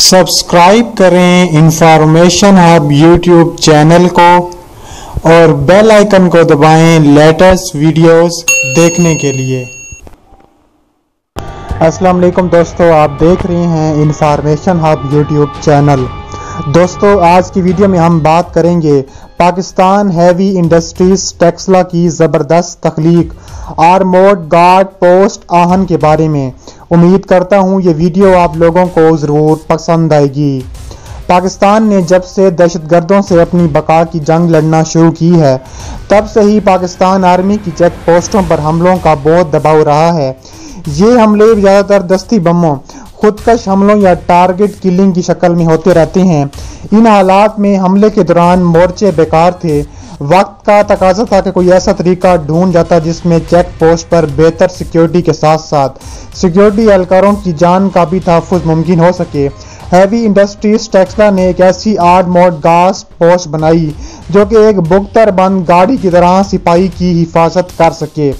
Subscribe کریں information hub YouTube channel کو اور بیل آئیکن کو دبائیں لیٹسٹ ویڈیوز دیکھنے کے لیے۔ السلام علیکم دوستو، آپ دیکھ رہے ہیں انفارمیشن ہب یوٹیوب چینل۔ دوستو، آج کی ویڈیو میں ہم بات کریں گے پاکستان ہیوی انڈسٹریز ٹیکسلا کی زبردست تخلیق آرموڈ گارڈ پوسٹ آہن کے بارے میں۔ امید کرتا ہوں یہ ویڈیو آپ لوگوں کو ضرور پسند آئے گی۔ پاکستان نے جب سے دہشت گردوں سے اپنی بقا کی جنگ لڑنا شروع کی ہے، تب سے ہی پاکستان آرمی کی چیک پوسٹوں پر حملوں کا بہت دباؤ رہا ہے۔ یہ حملے زیادہ تر دستی بموں خودکش حملوں یا ٹارگٹ کلنگ کی شکل میں ہوتے رہتے ہیں۔ ان حالات میں حملے کے دوران مورچے بیکار تھے۔ وقت کا تقاضا تھا کہ کوئی ایسا طریقہ ڈھونڈ جاتا جس میں چیک پوسٹ پر بہتر سیکیورٹی کے ساتھ ساتھ سیکیورٹی اہلکاروں کی جان کا بھی تحفظ ممکن ہو سکے۔ ہیوی انڈسٹریز ٹیکسلا نے ایک ایسی آرڈ موڈ گاس پوسٹ بنائی جو کہ ایک بکتر بند گاڑی کی طرح سپاہی کی حفاظت کر سکے۔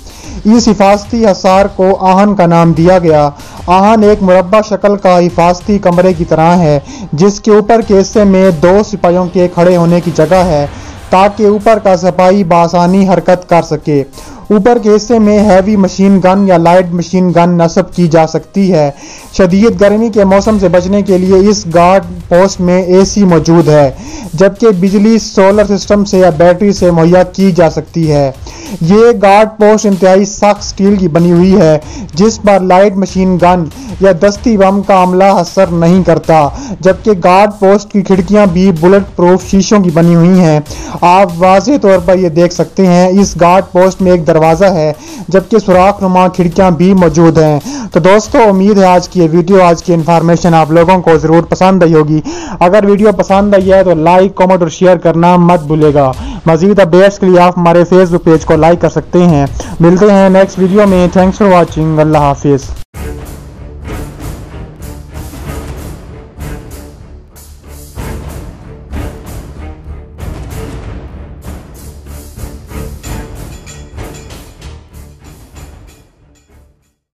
اس حفاظتی حصار کو آہن کا نام دیا گیا۔ آہن ایک مربع شکل کا حفاظتی کمرے کی طرح ہے، جس کے اوپر کے حصے میں دو سپاہیوں کے کھڑے ہونے کی جگہ ہے، تاکہ اوپر کا سپاہی بآسانی حرکت کر سکے۔ اوپر کے حصے میں ہیوی مشین گن یا لائٹ مشین گن نصب کی جا سکتی ہے۔ شدید گرمی کے موسم سے بچنے کے لیے اس گارڈ پوسٹ میں اے سی موجود ہے، جبکہ بجلی سولر سسٹم سے یا بیٹری سے مہیا کی جا سکتی ہے۔ یہ گارڈ پوسٹ انتہائی سخت سٹیل کی بنی ہوئی ہے، جس پر لائٹ مشین گن یا دستی بم کا عملہ اثر نہیں کرتا، جبکہ گارڈ پوسٹ کی کھڑکیاں بھی بلٹ پروف شیشوں کی بنی ہوئی ہیں۔ آپ واضح طور پر یہ دیکھ سکتے ہیں، اس گارڈ پوسٹ میں ایک دروازہ ہے، جبکہ سوراخ نما کھڑکیاں بھی موجود ہیں۔ تو دوستو، امید ہے آج کی یہ ویڈیو، آج کی انفارمیشن آپ لوگوں کو ضرور پسند آئی ہوگی۔ اگر ویڈیو پسند آئی ہے تو لائک کومنٹ اور شیئر کرنا مت بھولے گا مزید اپڈیٹس کے لیے آپ ہمارے فیس بک پیج کو لائک کر سکتے ہیں۔ ملتے ہیں نیکسٹ ویڈیو میں۔ تھینکس فار واچنگ اللہ حافظ۔